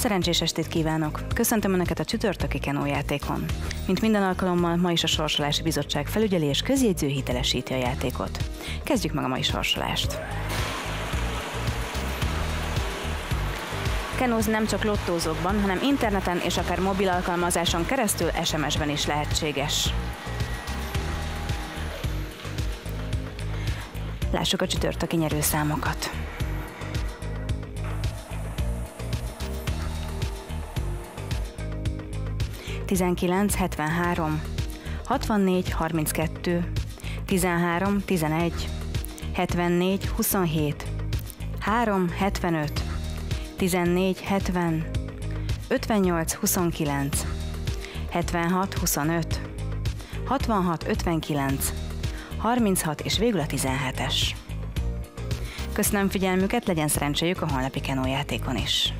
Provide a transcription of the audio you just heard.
Szerencsés estét kívánok! Köszöntöm Önöket a csütörtöki Kenó játékon. Mint minden alkalommal, ma is a Sorsolási Bizottság felügyeli és közjegyző hitelesíti a játékot. Kezdjük meg a mai sorsolást. Kenózni nem csak lottózókban, hanem interneten és akár mobil alkalmazáson keresztül SMS-ben is lehetséges. Lássuk a csütörtöki nyerőszámokat. 19, 73, 64, 32, 13, 11, 74, 27, 3, 75, 14, 70, 58, 29, 76, 25, 66, 59, 36 és végül a 17-es. Köszönöm figyelmüket, legyen szerencséjük a holnapi Kenó játékon is.